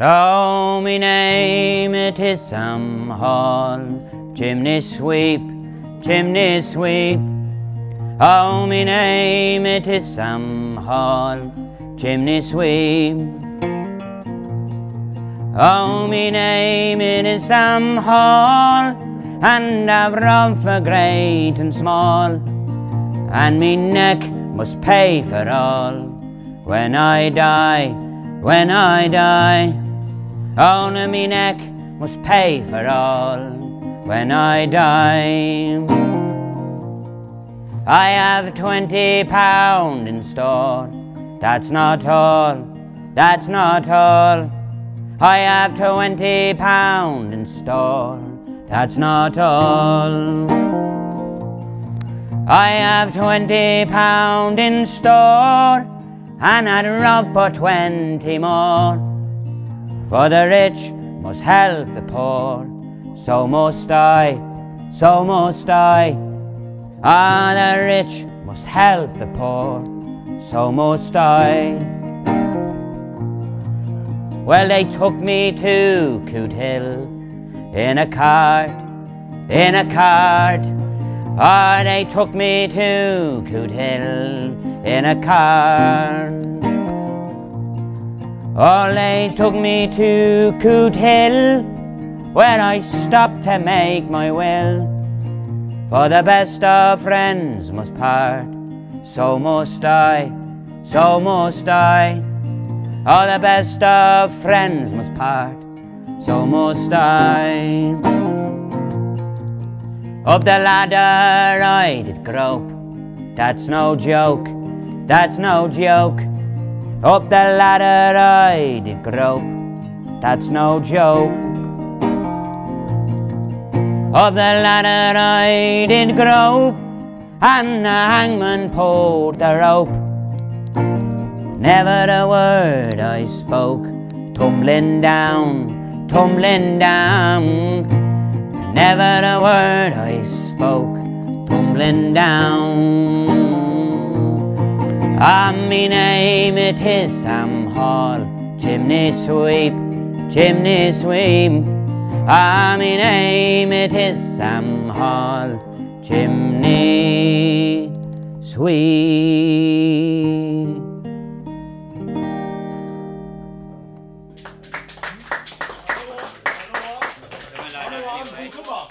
Oh, me name it is Sam Hall, chimney sweep, chimney sweep. Oh, me name it is Sam Hall, chimney sweep. Oh, me name it is Sam Hall, and I've run for great and small, and me neck must pay for all when I die, when I die. No, me neck must pay for all when I die. I have twenty pound in store. That's not all. That's not all. I have twenty pound in store. That's not all. I have twenty pound in store, and I'd rob for twenty more. For the rich must help the poor, so must I, so must I. Ah, the rich must help the poor, so must I. Well, they took me to Cootehill in a cart, in a cart. Ah, they took me to Cootehill in a cart. Oh, they took me to Cootehill where I stopped to make my will. For the best of friends must part, so must I, so must I. All the best of friends must part, so must I. Up the ladder I did grope, that's no joke, that's no joke. Up the ladder I did grope, that's no joke. Up the ladder I did grope, and the hangman pulled the rope. Never a word I spoke, tumbling down, tumbling down. Never a word I spoke, tumbling down. Ami name it is Sam Hall, chimney sweep, chimney sweep. Ami name it is Sam Hall, chimney sweep. Come on.